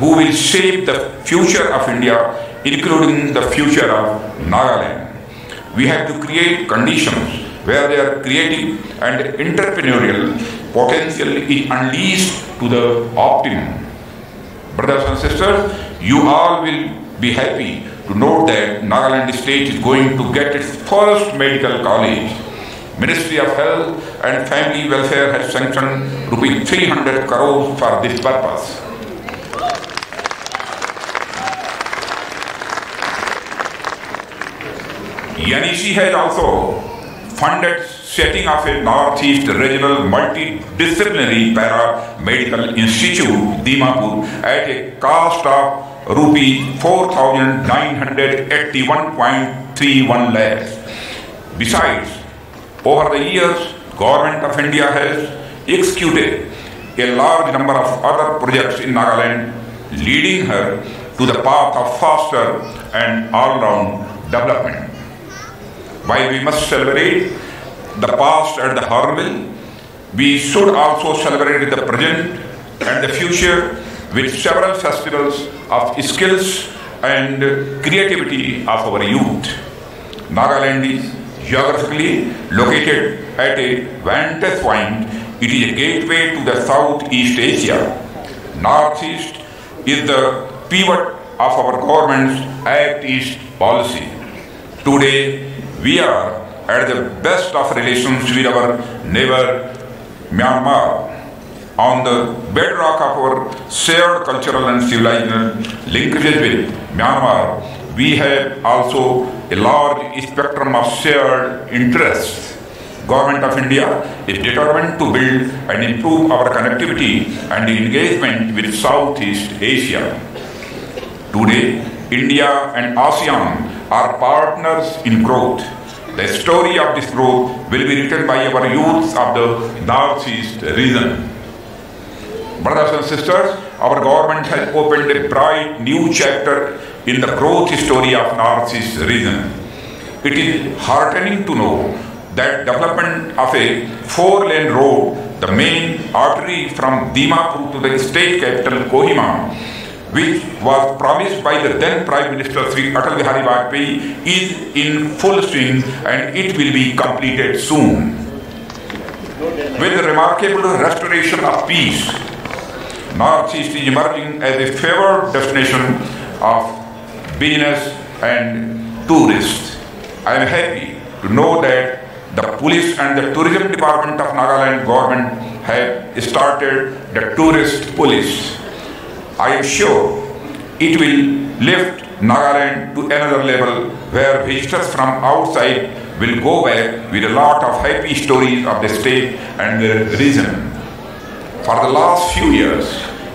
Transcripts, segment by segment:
who will shape the future of India, including the future of Nagaland. We have to create conditions where their creative and entrepreneurial potential is unleashed to the optimum. Brothers and sisters, you all will be happy to note that Nagaland state is going to get its first medical college. Ministry of Health and Family Welfare has sanctioned rupees 300 crores for this purpose. NEC has also funded setting up a Northeast Regional Multidisciplinary Paramedical Institute, Dimapur, at a cost of rupee 4,981.31 lakhs. Besides, over the years, Government of India has executed a large number of other projects in Nagaland, leading her to the path of faster and all-round development. While we must celebrate the past and the horrible, we should also celebrate the present and the future with several festivals of skills and creativity of our youth. Nagaland is geographically located at a vantage point. It is a gateway to the Southeast Asia. Northeast is the pivot of our government's Act East policy. Today, we are at the best of relations with our neighbor Myanmar. On the bedrock of our shared cultural and civilizational linkages with Myanmar, we have also a large spectrum of shared interests. Government of India is determined to build and improve our connectivity and engagement with Southeast Asia. Today, India and ASEAN are partners in growth. The story of this growth will be written by our youths of the Northeast region. Brothers and sisters, our government has opened a bright new chapter in the growth story of Northeast region. It is heartening to know that development of a four-lane road, the main artery from Dimapur to the state capital Kohima, which was promised by the then Prime Minister Sri Atal Bihari Vajpayee, is in full swing and it will be completed soon. With the remarkable restoration of peace, Northeast is emerging as a favored destination of business and tourists. I am happy to know that the police and the tourism department of Nagaland government have started the tourist police. I am sure it will lift Nagaland to another level where visitors from outside will go back with a lot of happy stories of the state and the region. For the last few years,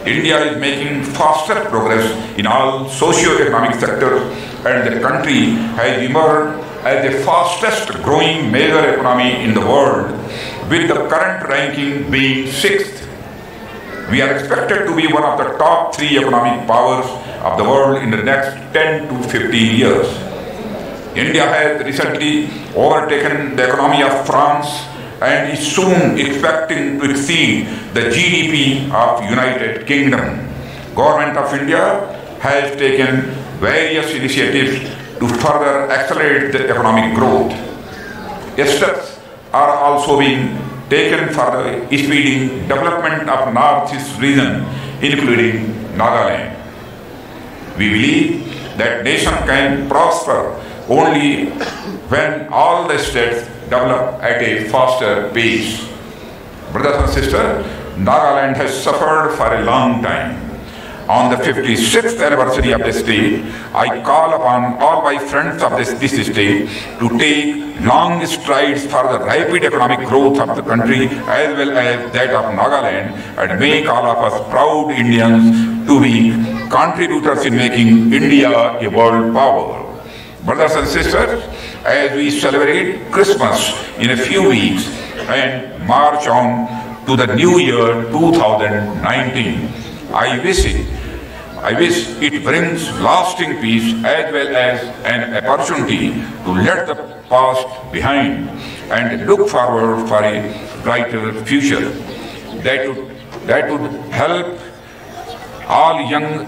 India is making faster progress in all socio-economic sectors and the country has emerged as the fastest growing major economy in the world with the current ranking being sixth. We are expected to be one of the top three economic powers of the world in the next 10 to 15 years. India has recently overtaken the economy of France and is soon expecting to exceed the GDP of United Kingdom. Government of India has taken various initiatives to further accelerate the economic growth. Steps are also being taken for the speeding development of Northeast region, including Nagaland. We believe that nation can prosper only when all the states develop at a faster pace. Brothers and sisters, Nagaland has suffered for a long time. On the 56th anniversary of the state, I call upon all my friends of this, this state to take long strides for the rapid economic growth of the country as well as that of Nagaland and make all of us proud Indians to be contributors in making India a world power. Brothers and sisters, as we celebrate Christmas in a few weeks and march on to the new year 2019, I wish it, I wish it brings lasting peace as well as an opportunity to let the past behind and look forward for a brighter future that would, that would help all young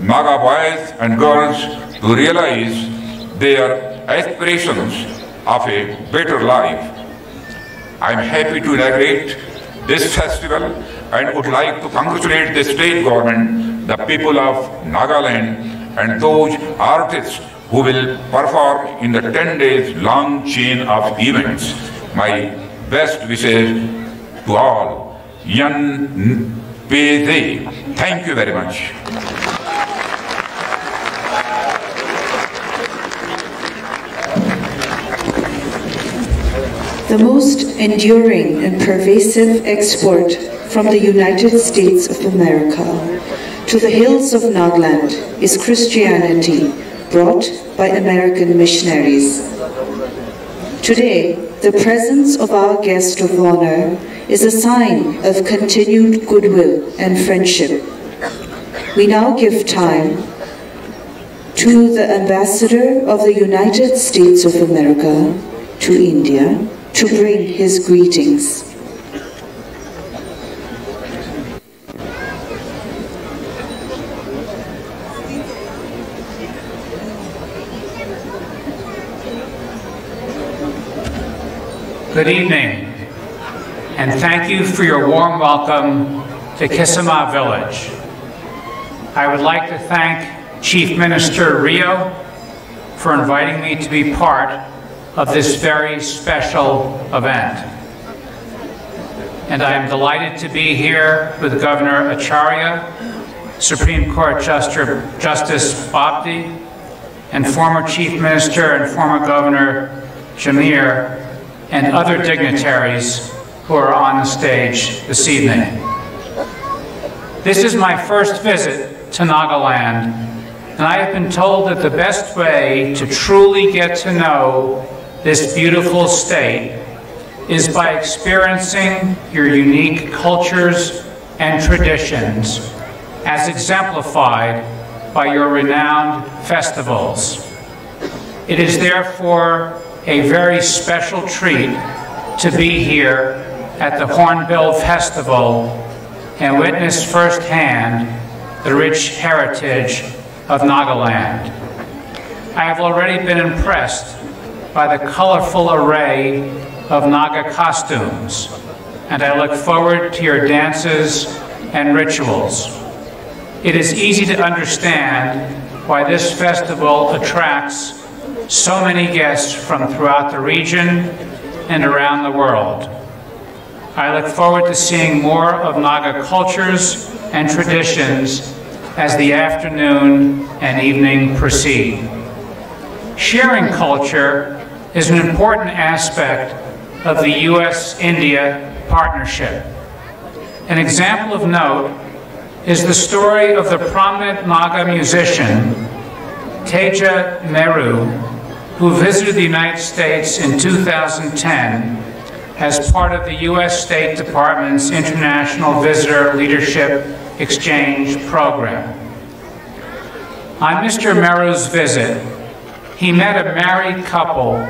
Naga boys and girls to realize their aspirations of a better life. I am happy to inaugurate this festival and would like to congratulate the state government, the people of Nagaland and those artists who will perform in the 10 days long chain of events. My best wishes to all. Yan Peze. Thank you very much. The most enduring and pervasive export from the United States of America to the hills of Nagaland is Christianity brought by American missionaries. Today, the presence of our guest of honor is a sign of continued goodwill and friendship. We now give time to the Ambassador of the United States of America to India to bring his greetings. Good evening, and thank you for your warm welcome to Kisama Village. I would like to thank Chief Minister Rio for inviting me to be part of this very special event. And I am delighted to be here with Governor Acharya, Supreme Court Justice, Bobde, and former Chief Minister and former Governor Jamir, and other dignitaries who are on the stage this evening. This is my first visit to Nagaland, and I have been told that the best way to truly get to know this beautiful state is by experiencing your unique cultures and traditions as exemplified by your renowned festivals. It is therefore a very special treat to be here at the Hornbill Festival and witness firsthand the rich heritage of Nagaland. I have already been impressed by the colorful array of Naga costumes, and I look forward to your dances and rituals. It is easy to understand why this festival attracts so many guests from throughout the region and around the world. I look forward to seeing more of Naga cultures and traditions as the afternoon and evening proceed. Sharing culture is an important aspect of the U.S.-India partnership. An example of note is the story of the prominent Naga musician, Theja Meru, who visited the United States in 2010 as part of the U.S. State Department's International Visitor Leadership Exchange Program. On Mr. Meru's visit, he met a married couple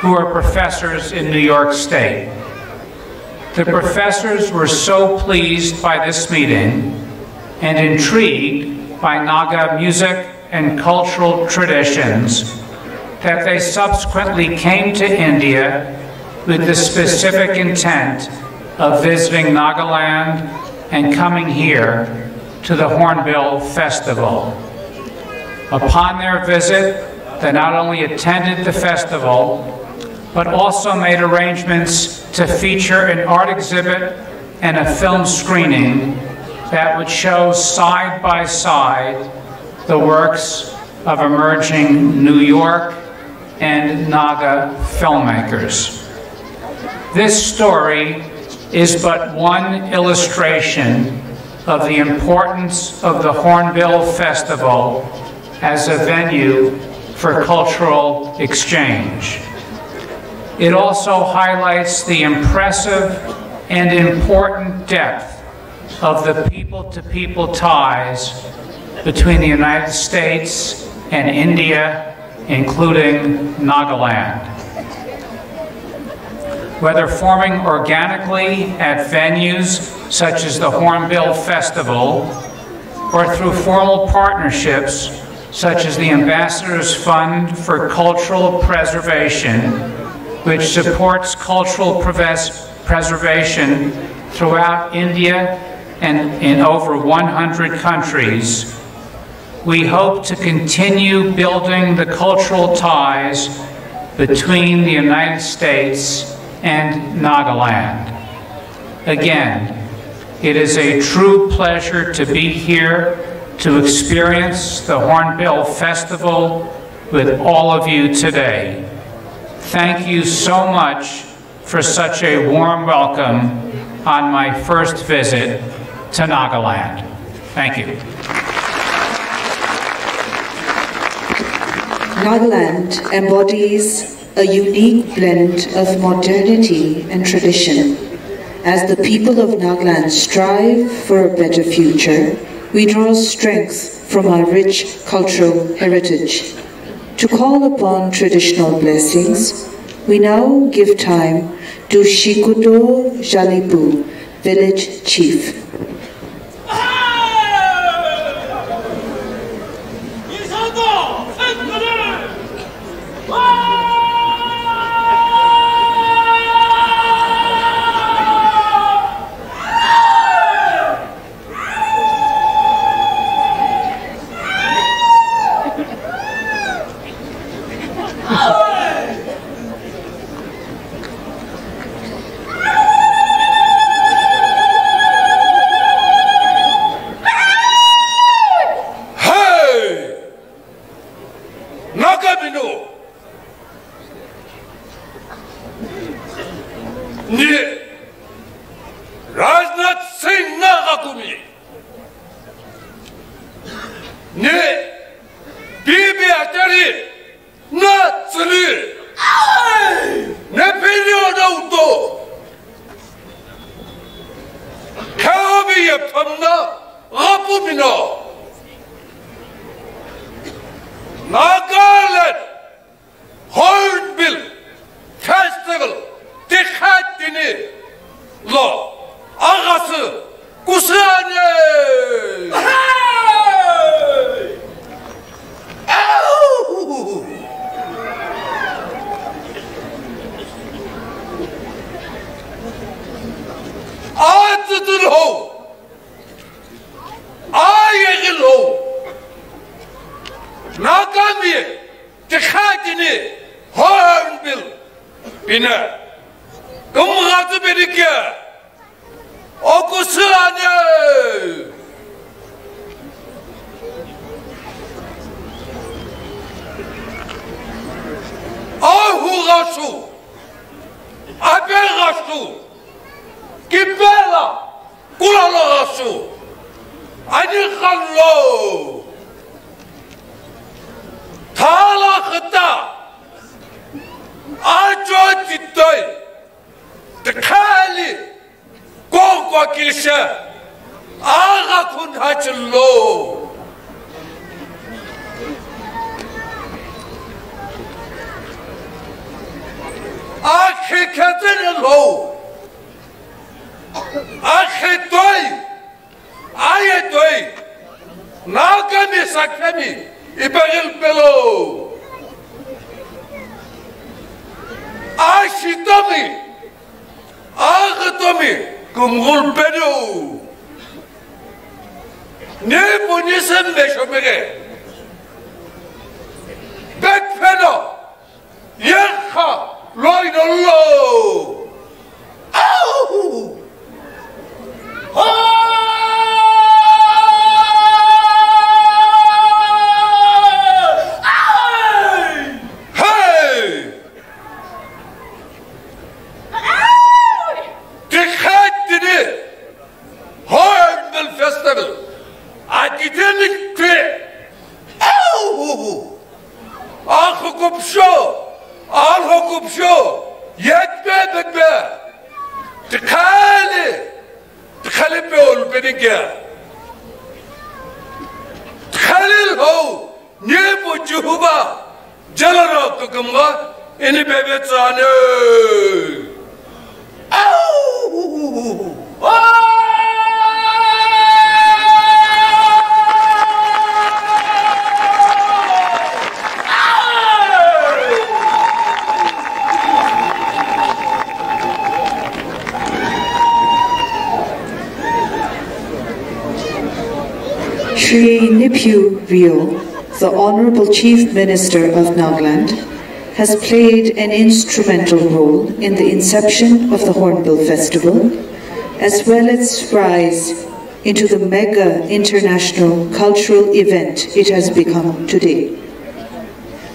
who are professors in New York State. The professors were so pleased by this meeting and intrigued by Naga music and cultural traditions that they subsequently came to India with the specific intent of visiting Nagaland and coming here to the Hornbill Festival. Upon their visit, they not only attended the festival, but also made arrangements to feature an art exhibit and a film screening that would show side by side the works of emerging New York and Naga filmmakers. This story is but one illustration of the importance of the Hornbill Festival as a venue for cultural exchange. It also highlights the impressive and important depth of the people-to-people -people ties between the United States and India, including Nagaland. Whether forming organically at venues such as the Hornbill Festival or through formal partnerships such as the Ambassadors Fund for Cultural Preservation, which supports cultural preservation throughout India and in over 100 countries. We hope to continue building the cultural ties between the United States and Nagaland. Again, it is a true pleasure to be here to experience the Hornbill Festival with all of you today. Thank you so much for such a warm welcome on my first visit to Nagaland. Thank you. Nagaland embodies a unique blend of modernity and tradition. As the people of Nagaland strive for a better future, we draw strength from our rich cultural heritage. To call upon traditional blessings, we now give time to Shikudo Jalipu, village chief. Minister of Nagaland, has played an instrumental role in the inception of the Hornbill Festival, as well as its rise into the mega international cultural event it has become today.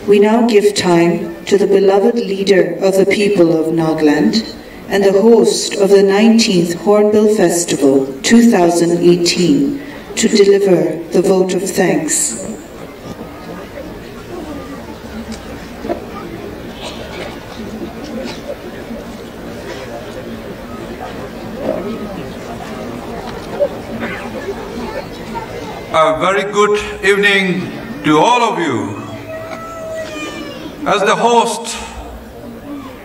We now give time to the beloved leader of the people of Nagaland and the host of the 19th Hornbill Festival 2018 to deliver the vote of thanks. A very good evening to all of you. As the host,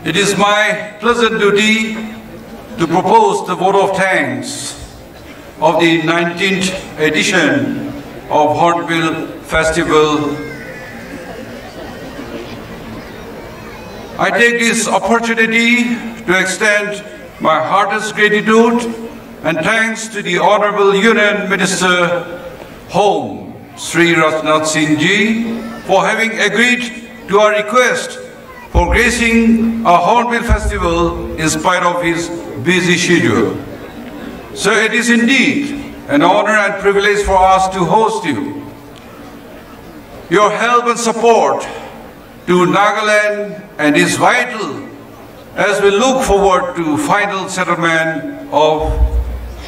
it is my pleasant duty to propose the vote of thanks of the 19th edition of Hornbill Festival. I take this opportunity to extend my heartiest gratitude and thanks to the Honorable Union Minister Home, Sri Rajnath Singh Ji, for having agreed to our request for gracing a Hornbill Festival in spite of his busy schedule. So it is indeed an honor and privilege for us to host you. Your help and support to Nagaland and is vital as we look forward to final settlement of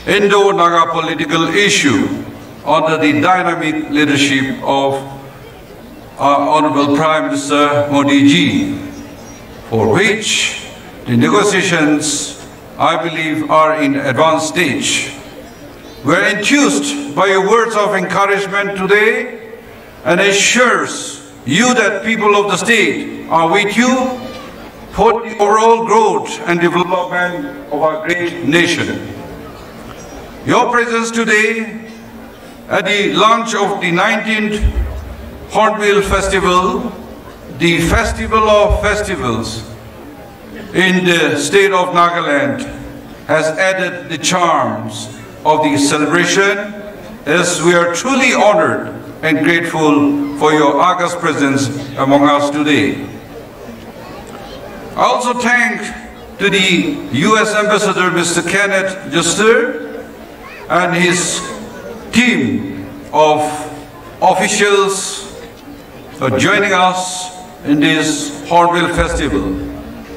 Indo-Naga political issue under the dynamic leadership of our Honorable Prime Minister Modi ji, for which the negotiations, I believe, are in advanced stage. We're enthused by your words of encouragement today and assures you that people of the state are with you for the overall growth and development of our great nation. Your presence today at the launch of the 19th Hornbill Festival, the Festival of Festivals in the state of Nagaland has added the charms of the celebration as we are truly honored and grateful for your august presence among us today. I also thank to the U.S. Ambassador Mr. Kenneth Juster and his team of officials joining us in this Hornbill Festival.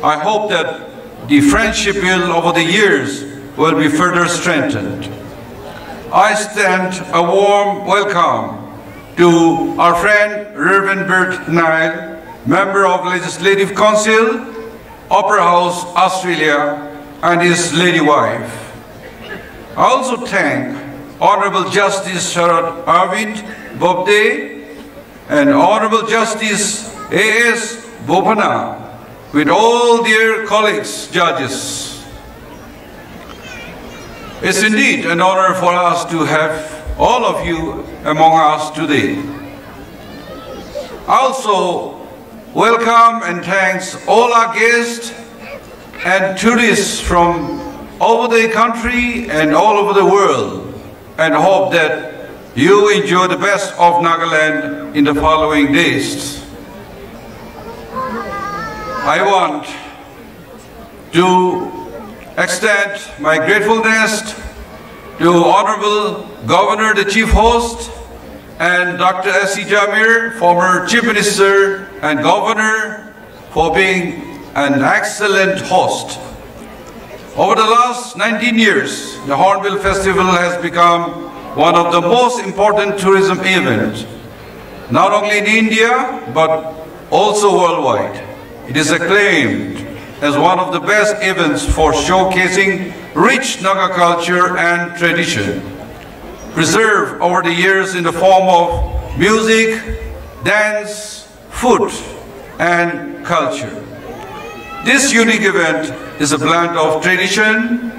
I hope that the friendship will over the years will be further strengthened. I extend a warm welcome to our friend Reverend Bert Nile, member of Legislative Council, Opera House, Australia, and his lady wife. I also thank Honorable Justice Sharad Arvind Bobde and Honorable Justice A.S. Bopanna with all their colleagues, judges. It's indeed an honor for us to have all of you among us today. Also, welcome and thanks all our guests and tourists from over the country and all over the world and hope that you enjoy the best of Nagaland in the following days. I want to extend my gratefulness to Honorable Governor, the Chief Host, and Dr. S.C. Jamir, former Chief Minister and Governor, for being an excellent host. Over the last 19 years, the Hornbill Festival has become one of the most important tourism events, not only in India, but also worldwide. It is acclaimed as one of the best events for showcasing rich Naga culture and tradition, preserved over the years in the form of music, dance, food, and culture. This unique event is a blend of tradition,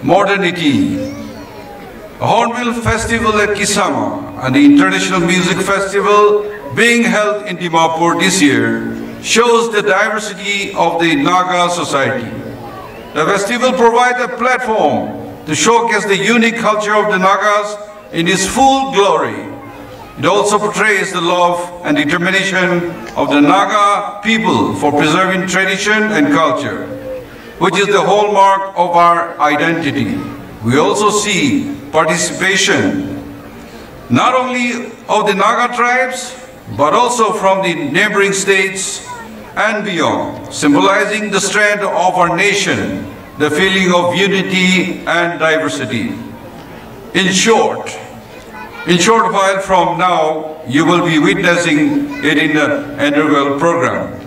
modernity. The Hornbill Festival at Kisama and the International Music Festival being held in Dimapur this year shows the diversity of the Naga society. The festival provides a platform to showcase the unique culture of the Nagas in its full glory It also portrays the love and determination of the Naga people for preserving tradition and culture, which is the hallmark of our identity. We also see participation not only of the Naga tribes, but also from the neighboring states and beyond, symbolizing the strength of our nation, the feeling of unity and diversity. In short, in short while from now, you will be witnessing it in the annual program.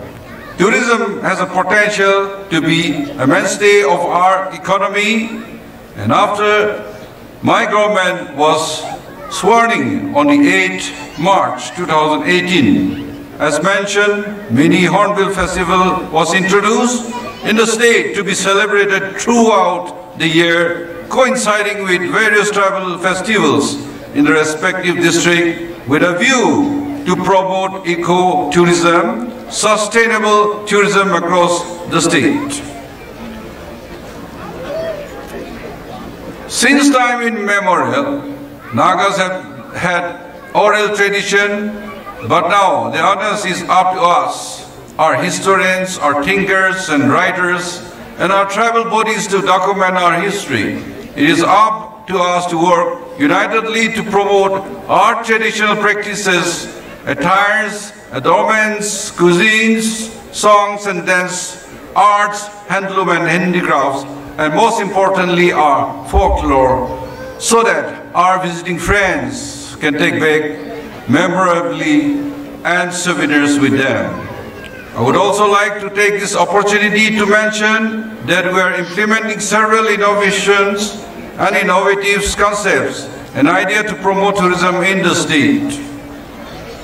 Tourism has a potential to be a mainstay of our economy, and after my government was sworn in on the 8th March 2018, as mentioned, Mini Hornbill Festival was introduced in the state to be celebrated throughout the year, coinciding with various tribal festivals in the respective district with a view to promote eco-tourism, sustainable tourism across the state. Since time immemorial, Nagas have had oral tradition, but now the onus is up to us, our historians, our thinkers and writers, and our tribal bodies to document our history. It is up to us to work unitedly to promote our traditional practices, attires, adornments, cuisines, songs and dance, arts, handloom and handicrafts, and most importantly our folklore, so that our visiting friends can take back memorably and souvenirs with them. I would also like to take this opportunity to mention that we are implementing several innovations and innovative concepts, an idea to promote tourism in the state.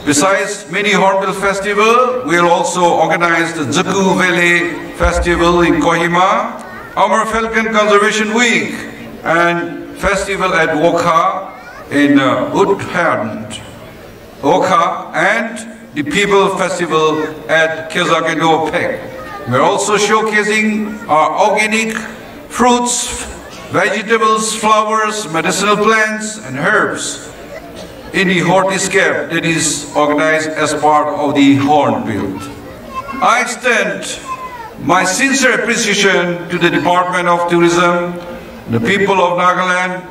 Besides Mini Hornbill Festival, we will also organize the Dzukou Valley Festival in Kohima, our Falcon Conservation Week, and Festival at Wokha in uh, Uthand, Wokha, and the People Festival at Kezagendo Pek. We're also showcasing our organic fruits, vegetables, flowers, medicinal plants, and herbs in the hortiscape that is organized as part of the Hornbill. I extend my sincere appreciation to the Department of Tourism, the people of Nagaland,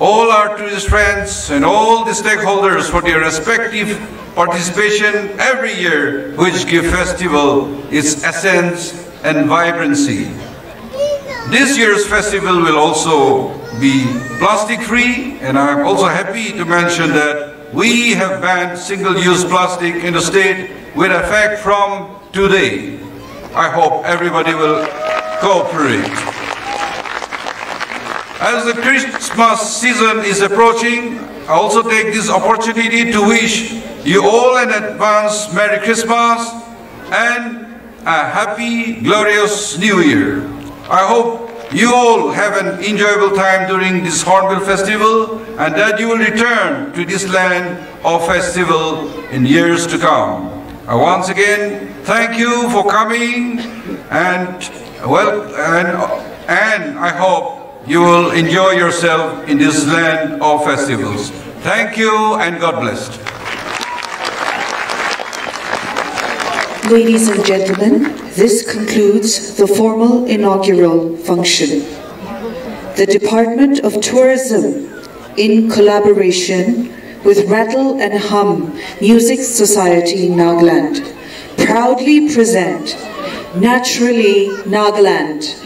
all our tourist friends and all the stakeholders for their respective participation every year which give festival its essence and vibrancy. This year's festival will also be plastic free and I'm also happy to mention that we have banned single-use plastic in the state with effect from today. I hope everybody will cooperate. As the Christmas season is approaching, I also take this opportunity to wish you all an advance Merry Christmas and a happy, glorious New Year. I hope you all have an enjoyable time during this Hornbill Festival and that you will return to this land of festival in years to come. I once again thank you for coming and well and, and I hope you will enjoy yourself in this land of festivals. Thank you and God bless. Ladies and gentlemen, this concludes the formal inaugural function. The Department of Tourism, in collaboration with Rattle and Hum Music Society Nagaland, proudly present Naturally Nagaland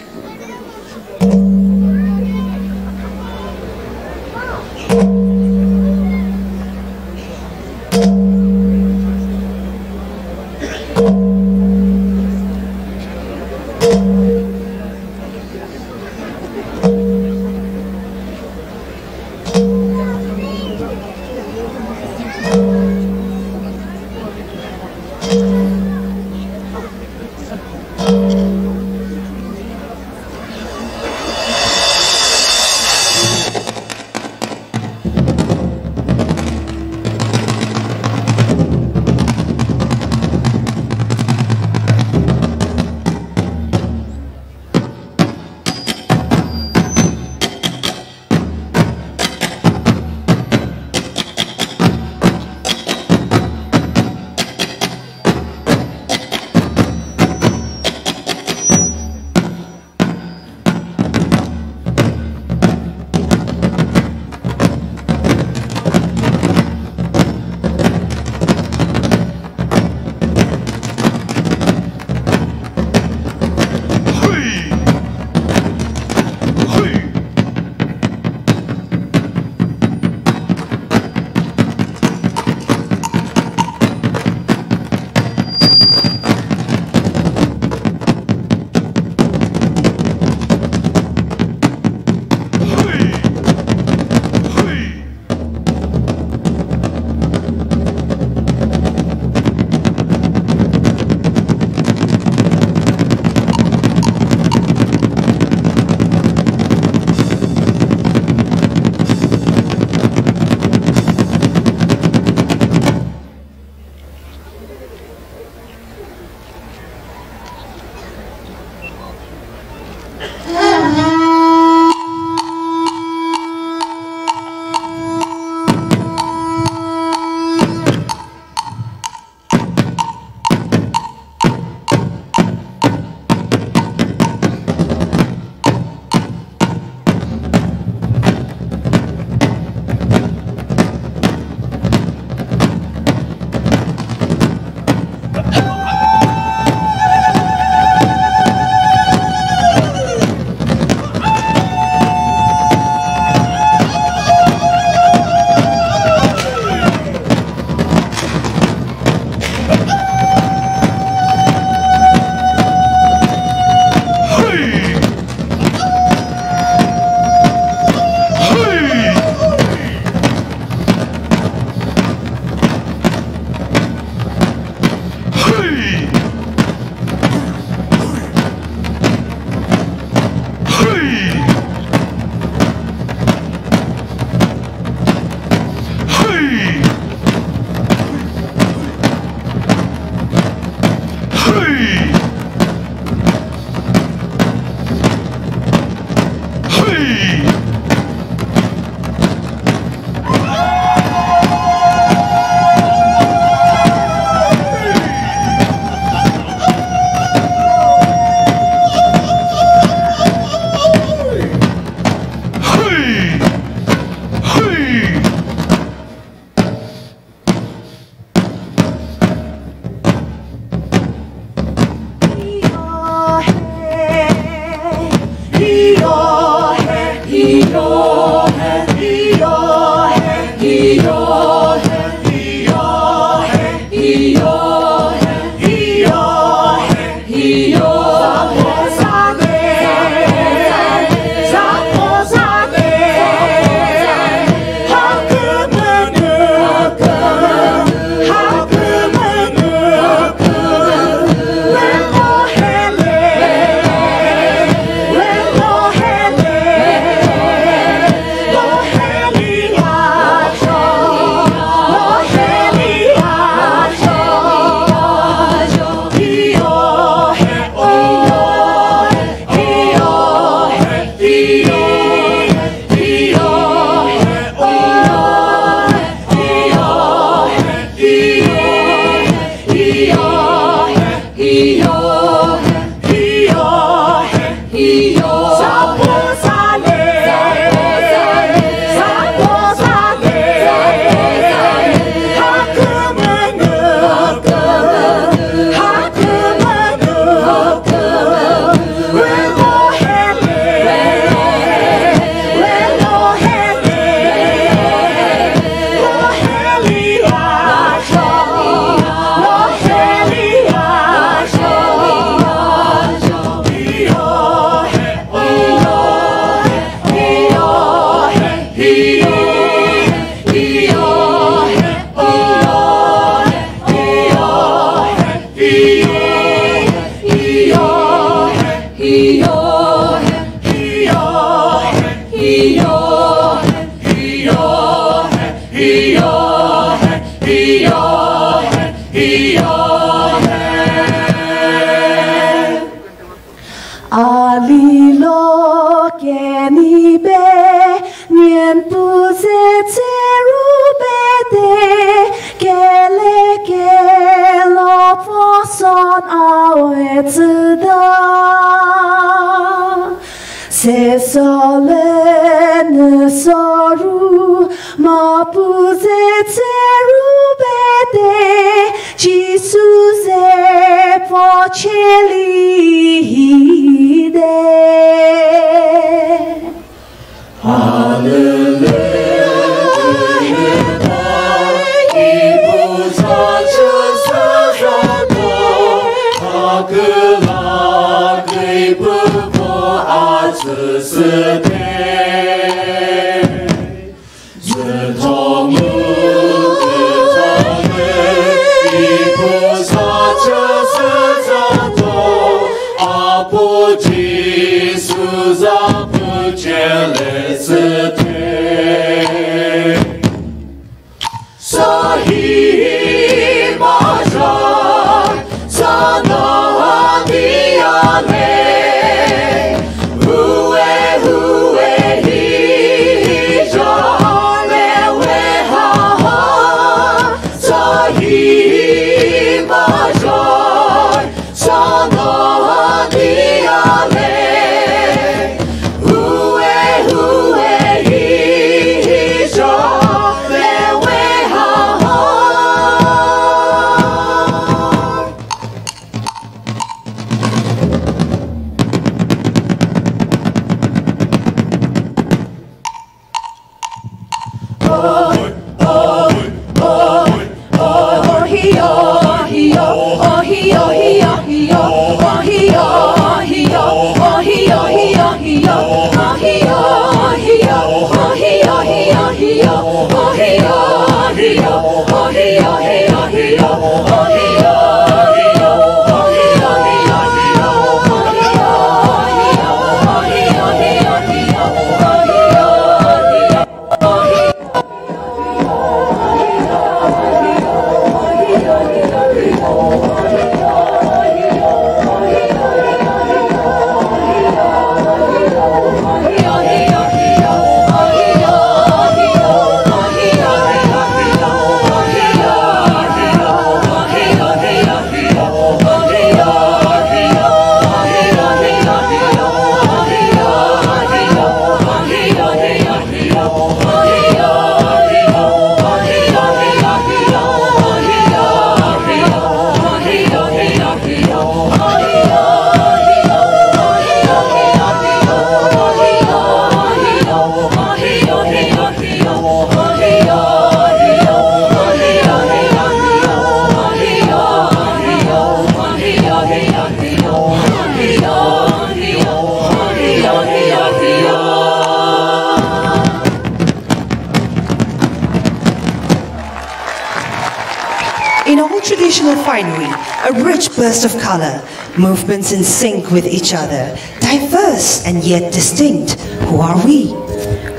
in sync with each other, diverse and yet distinct. Who are we?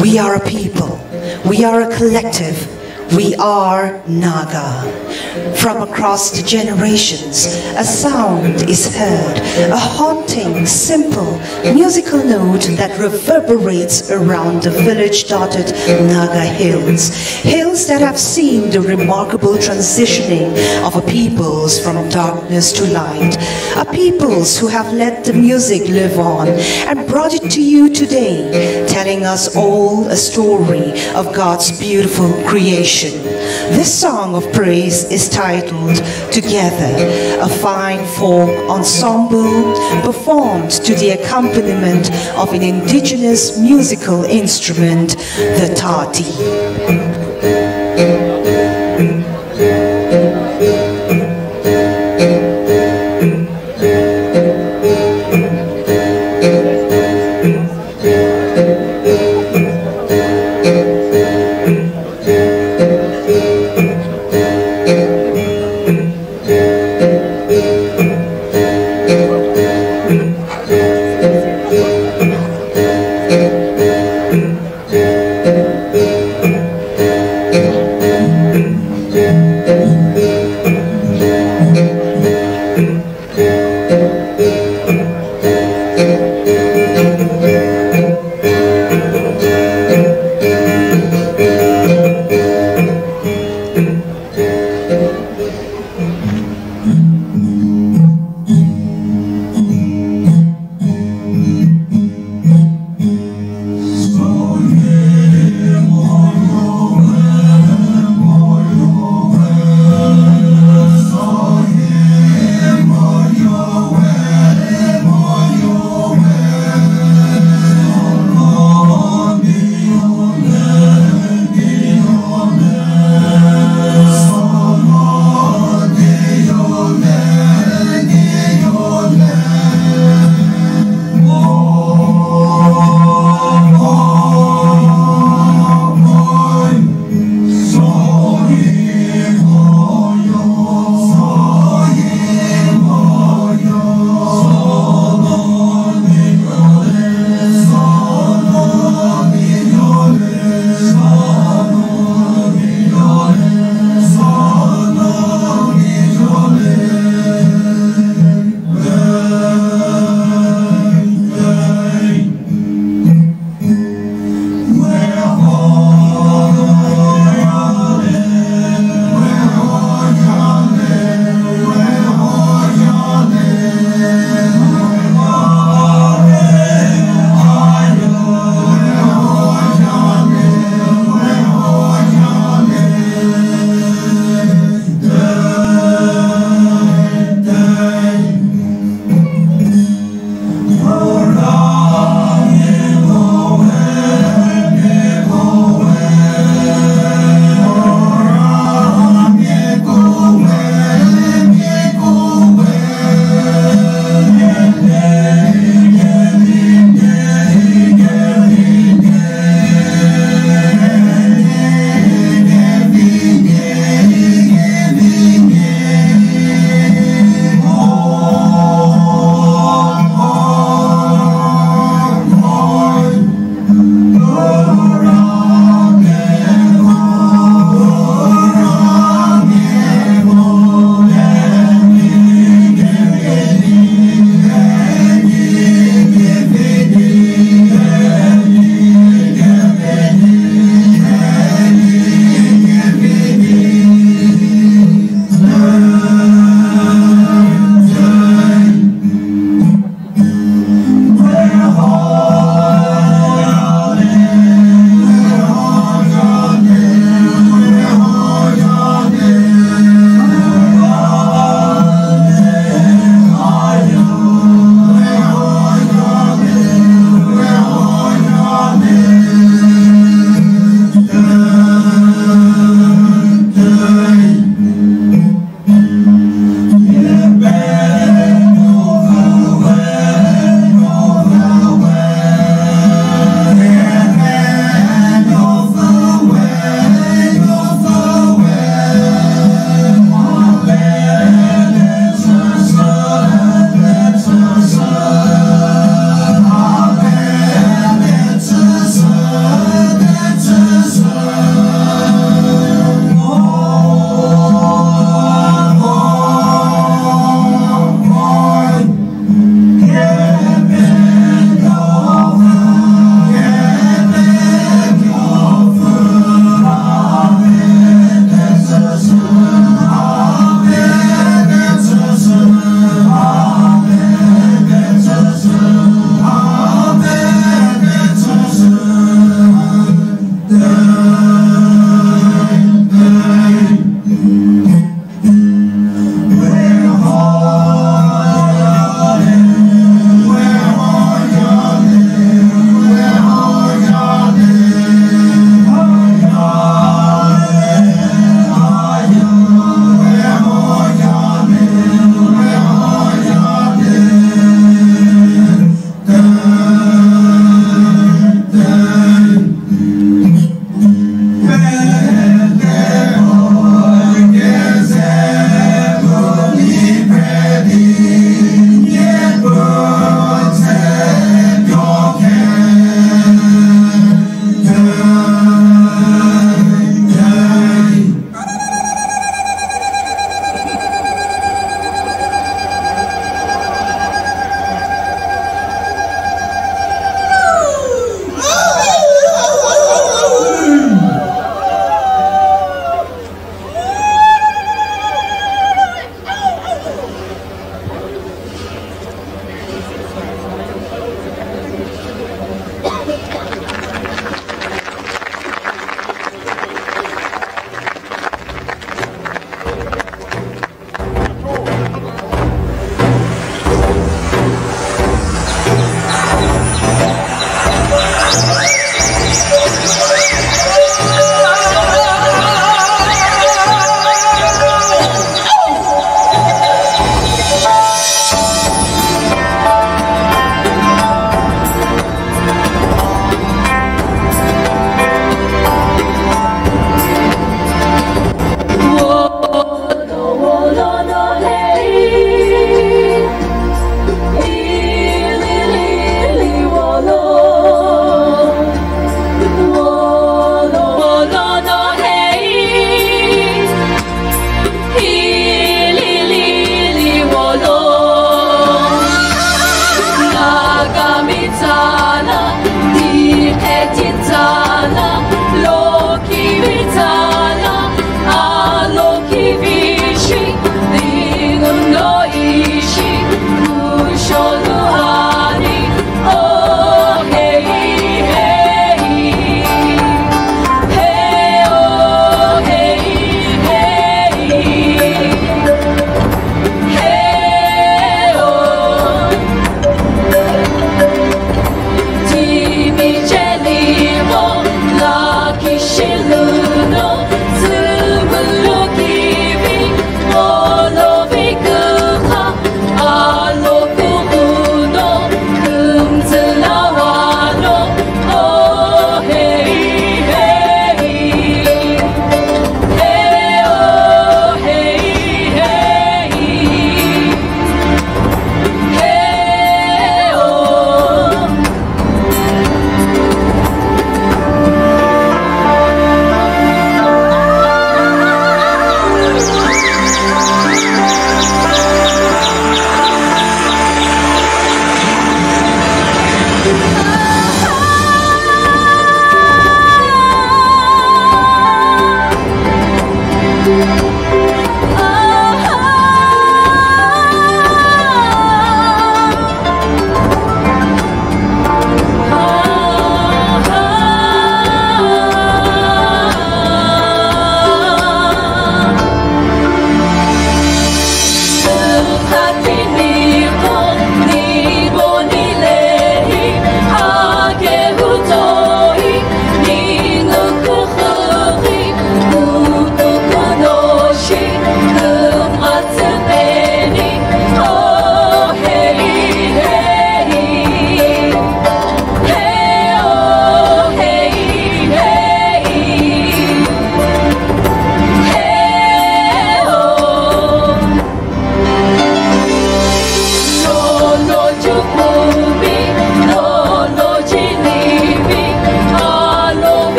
We are a people. We are a collective. We are Naga. From across the generations, a sound is heard, a haunting, simple, musical note that reverberates around the village-dotted Naga hills. Hills that have seen the remarkable transitioning of a peoples from darkness to light. A peoples who have let the music live on and brought it to you today, telling us all a story of God's beautiful creation. This song of praise is titled Together, a fine folk ensemble performed to the accompaniment of an indigenous musical instrument, the tati.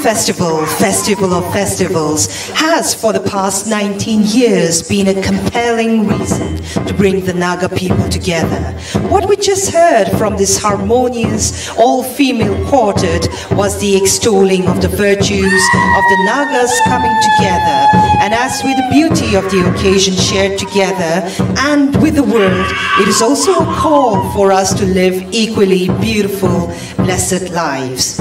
Festival, Festival of Festivals, has for the past 19 years been a compelling reason to bring the Naga people together. What we just heard from this harmonious, all-female quartet was the extolling of the virtues of the Nagas coming together. And as with the beauty of the occasion shared together and with the world, it is also a call for us to live equally beautiful, blessed lives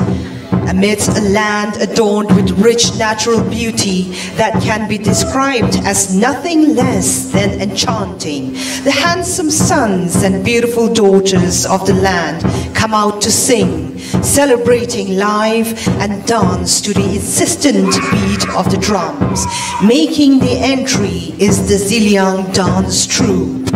amidst a land adorned with rich natural beauty that can be described as nothing less than enchanting. The handsome sons and beautiful daughters of the land come out to sing, celebrating live and dance to the insistent beat of the drums. Making the entry is the Zeliang Dance Troupe.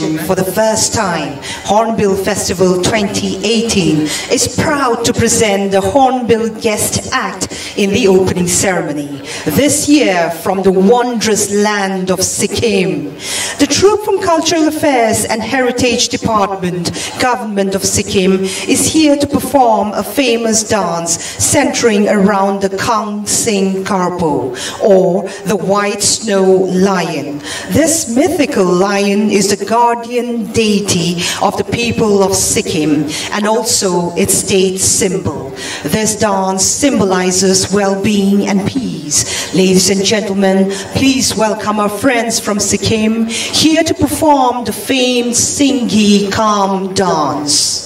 For the first time, Hornbill Festival 2018 is proud to present the Hornbill Guest Act in the opening ceremony. This year from the wondrous land of Sikkim. The troupe from Cultural Affairs and Heritage Department, Government of Sikkim, is here to perform a famous dance centering around the Kang Sing Karpo, or the white snow lion. This mythical lion is the guardian deity of the people of Sikkim and also its state symbol. This dance symbolizes well-being and peace. Ladies and gentlemen, please welcome our friends from Sikkim here to perform the famed Singhi Chham dance.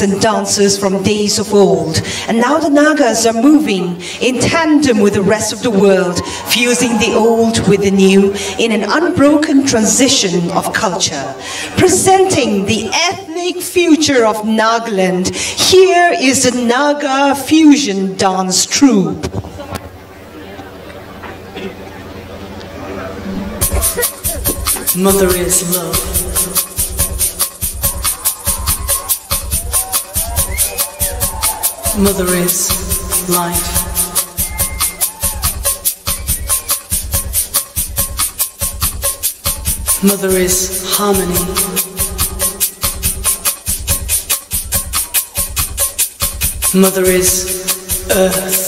And dances from days of old. And now the Nagas are moving in tandem with the rest of the world, fusing the old with the new in an unbroken transition of culture. Presenting the ethnic future of Nagaland, here is the Naga Fusion Dance Troupe. Mother is love. Mother is life. Mother is harmony. Mother is earth.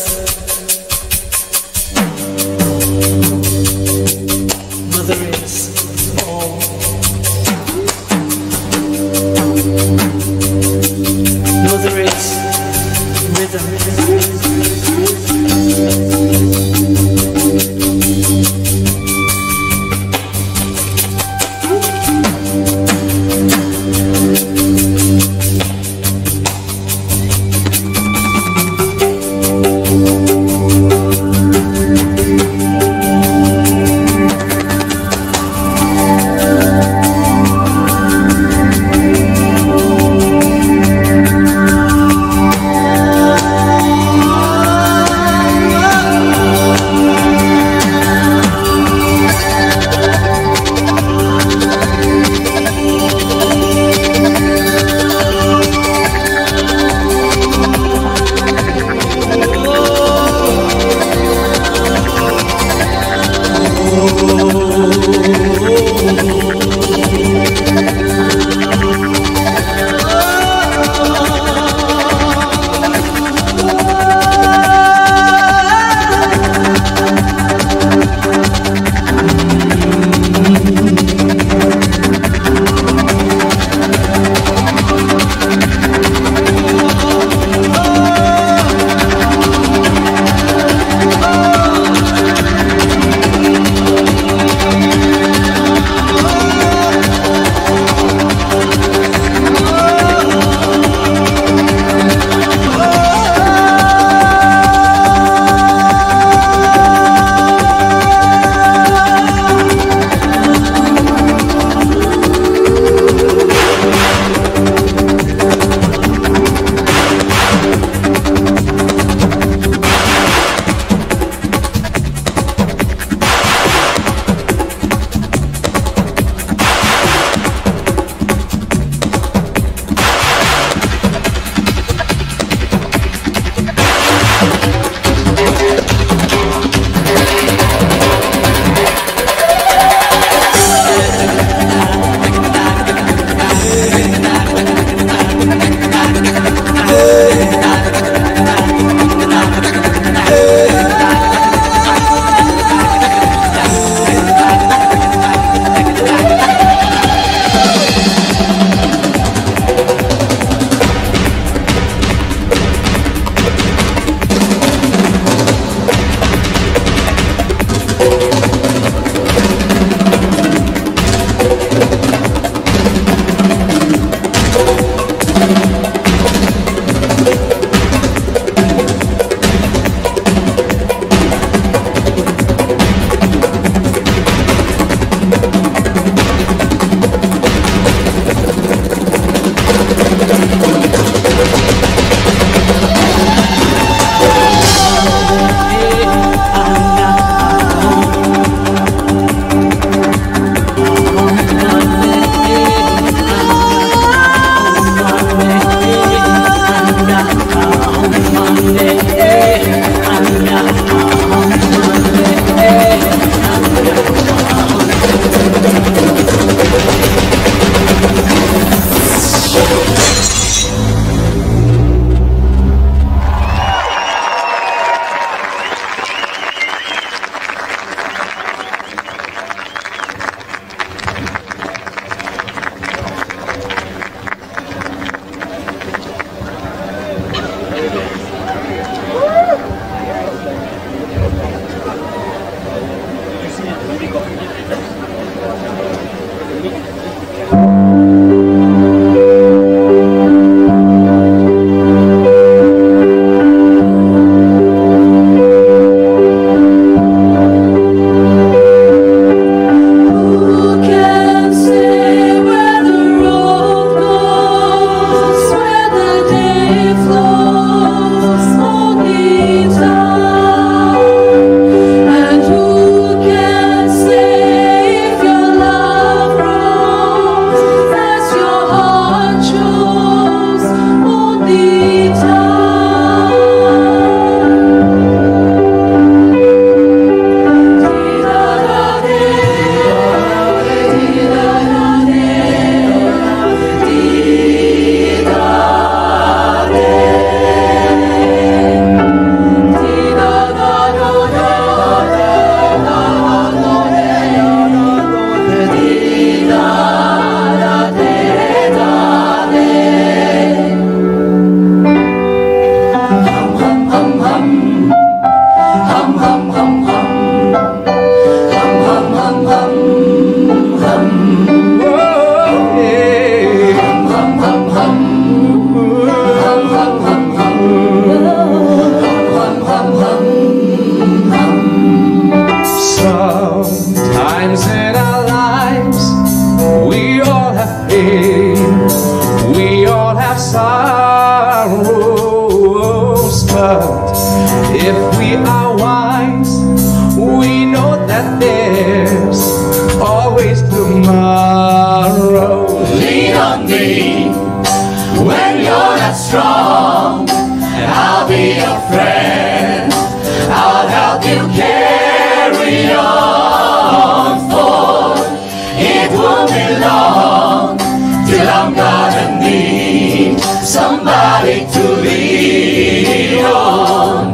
Somebody to lean on.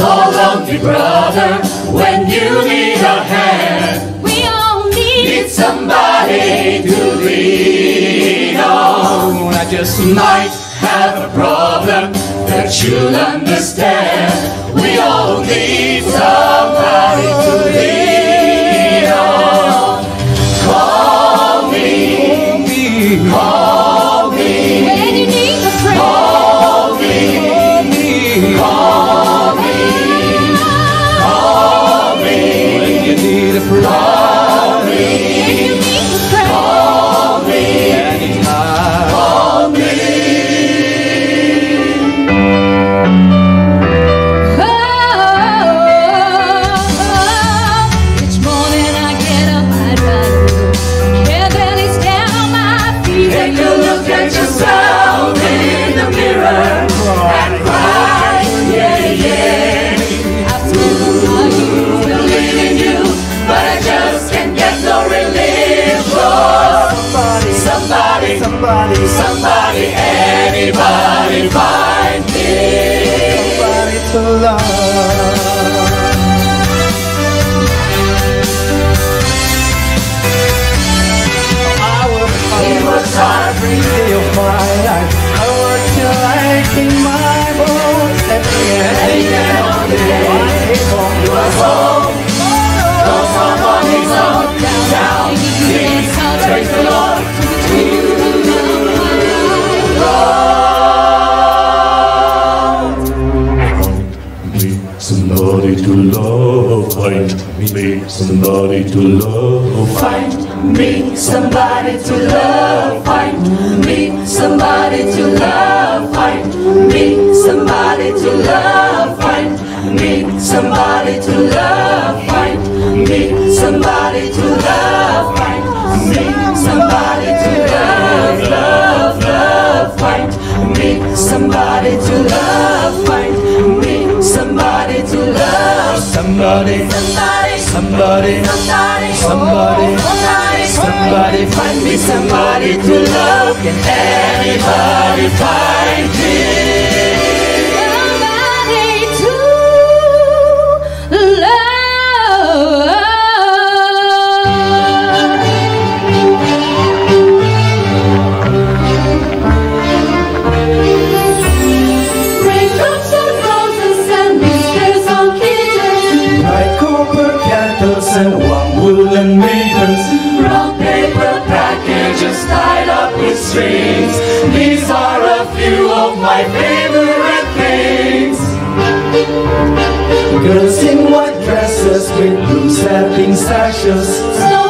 Call on your brother, when you need a hand. We all need Need somebody to lean on. I just Might have a problem that you'll understand. We all need somebody to lean me. Somebody to love, Find me somebody to love. Find me somebody to love. Find me somebody to love. Find me somebody to love. Find me somebody to love. Find me somebody to love. Love, love. Find me somebody to love. Find love. somebody, Somebody, somebody, somebody, somebody, somebody, somebody. Find me somebody to love. Can anybody find me? Packages tied up with strings. These are a few of my favorite things. Girls in white dresses with blue satin sashes.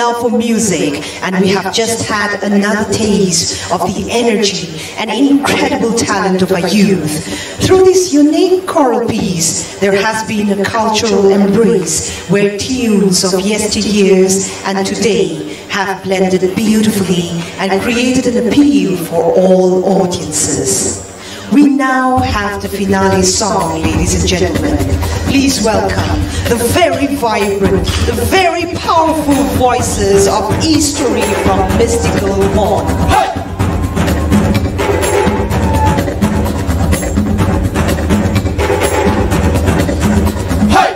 love for music, and we have just had another taste of the energy and incredible talent of our youth. Through this unique choral piece, there has been a cultural embrace where tunes of yesteryears and today have blended beautifully and created an appeal for all audiences. We now have the finale song, ladies and gentlemen. Please welcome the very vibrant, the very powerful voices of history from Mystical Morn. Hey! Hey!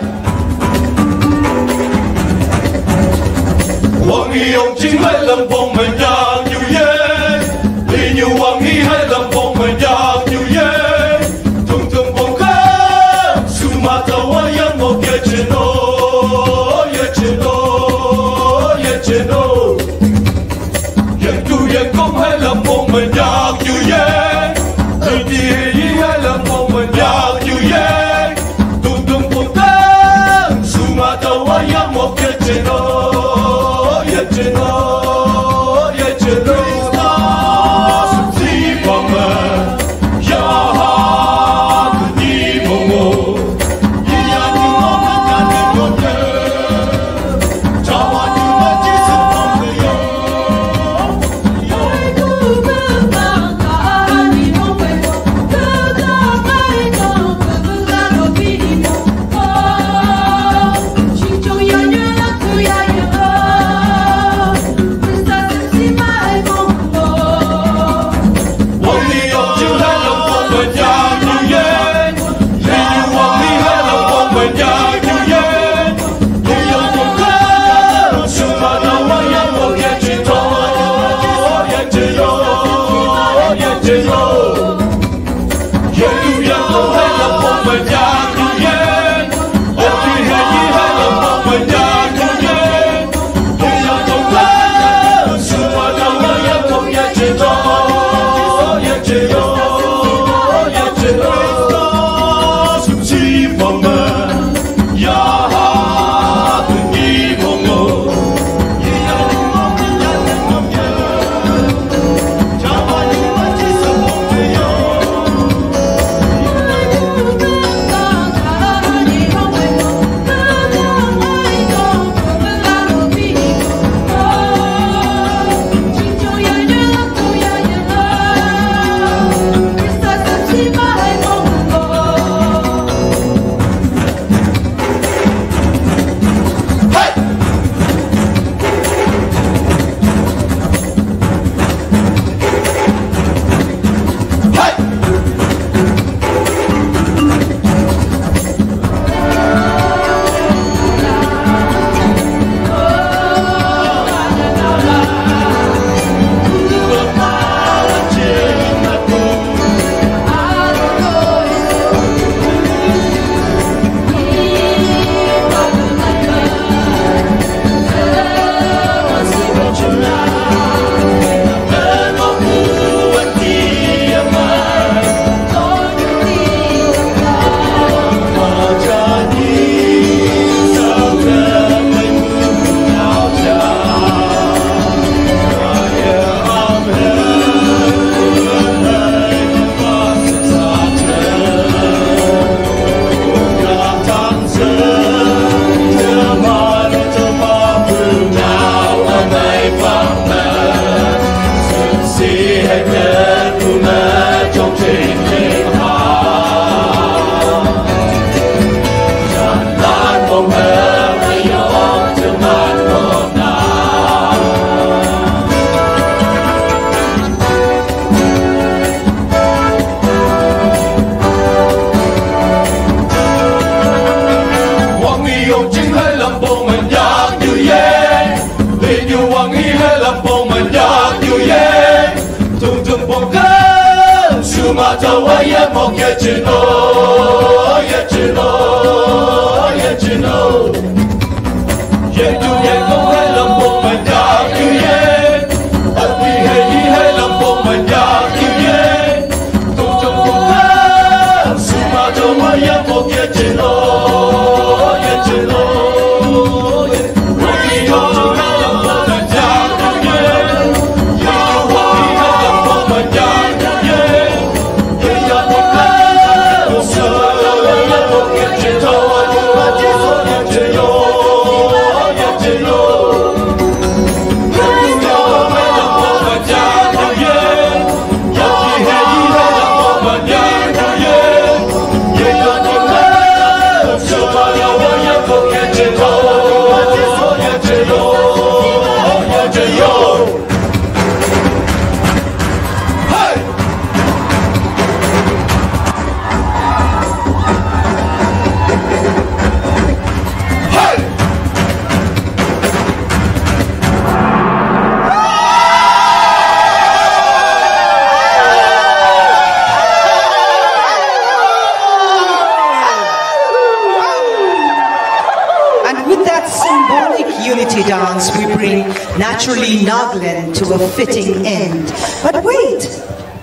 Unity dance, we bring naturally Nagaland to a fitting end. But wait,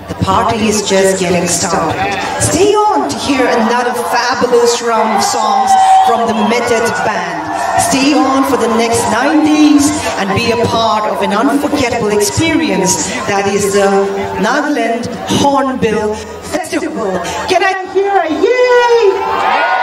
the party is just getting started. Stay on to hear another fabulous round of songs from the Metet Band. Stay on for the next nine days and be a part of an unforgettable experience that is the Nagaland Hornbill Festival. Can I hear a yay?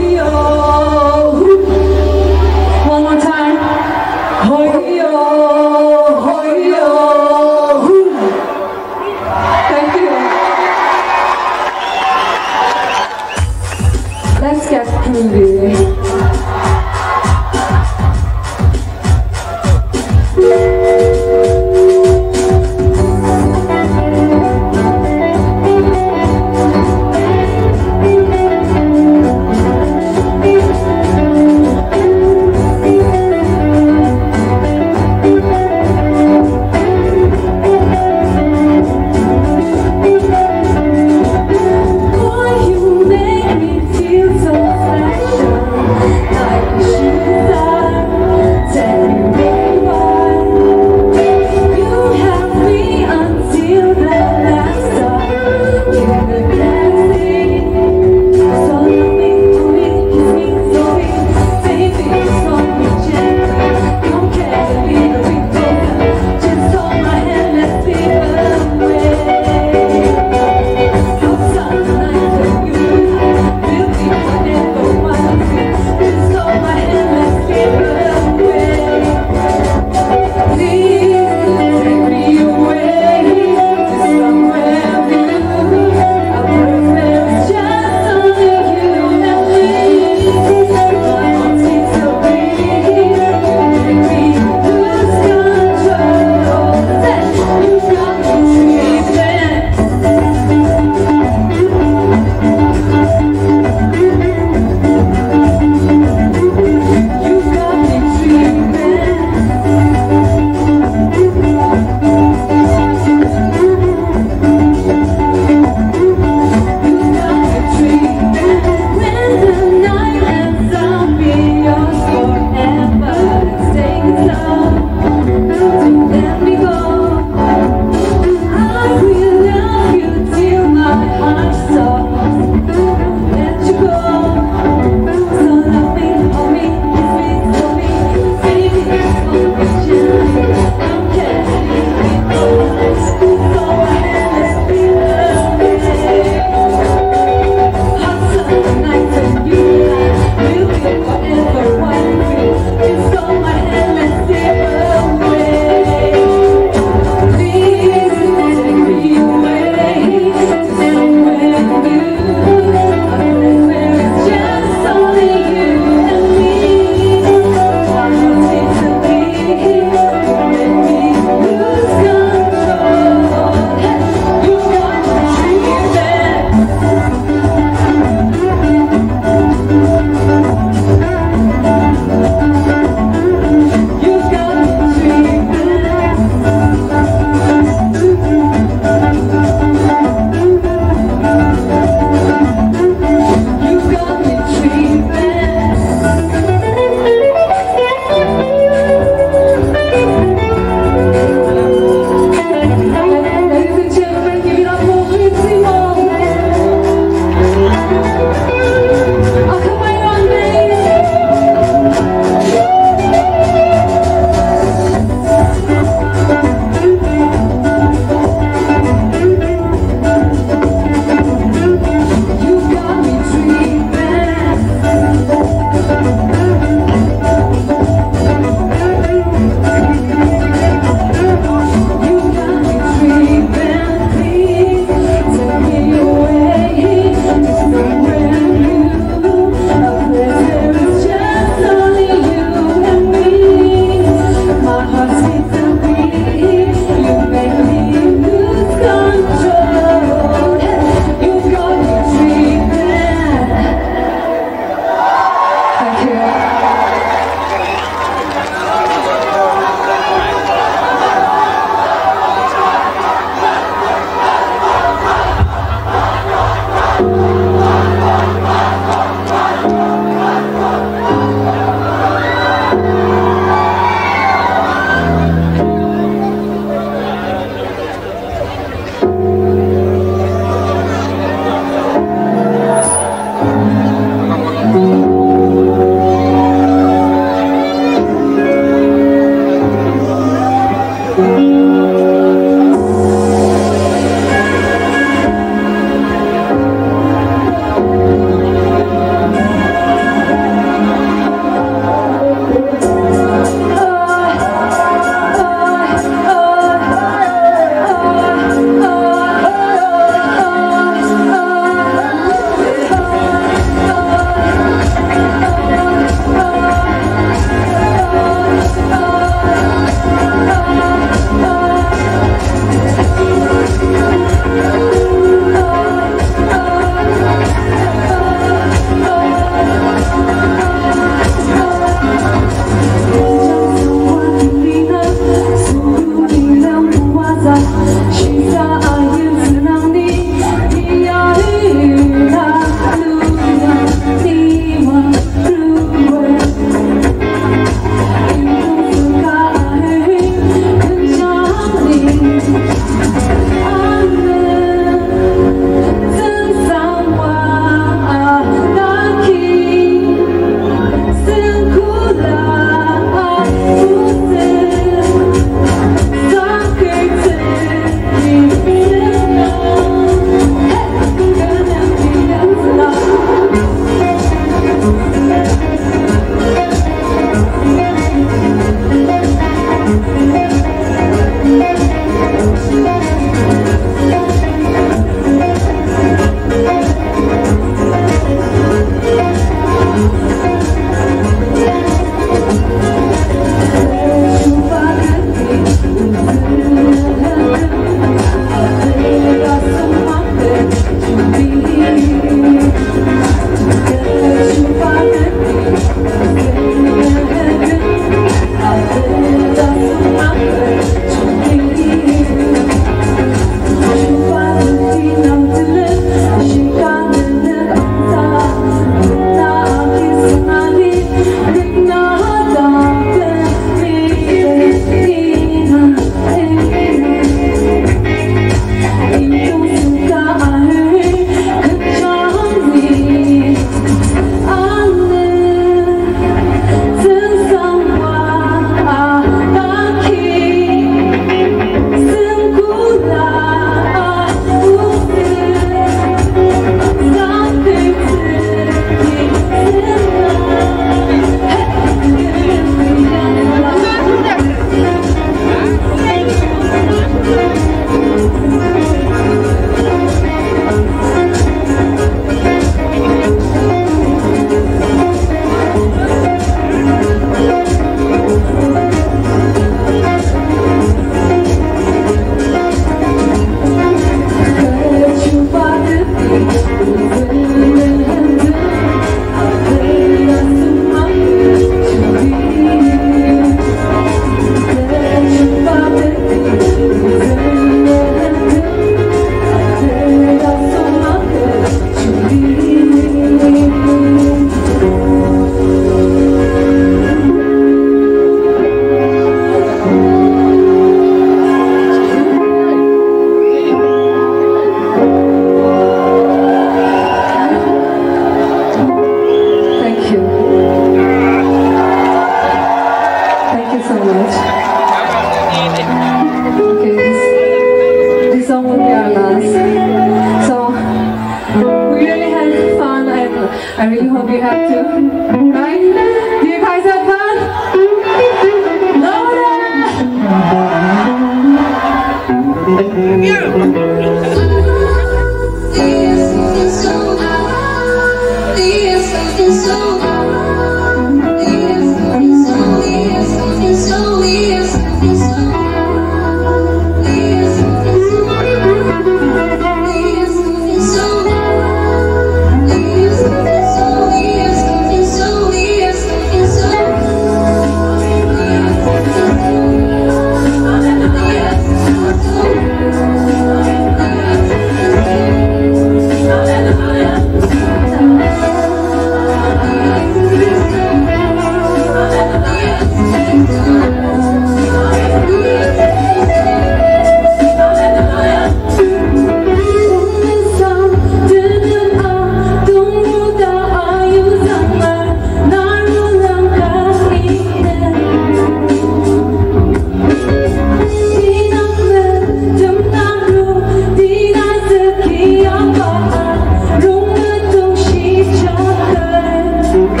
Thank.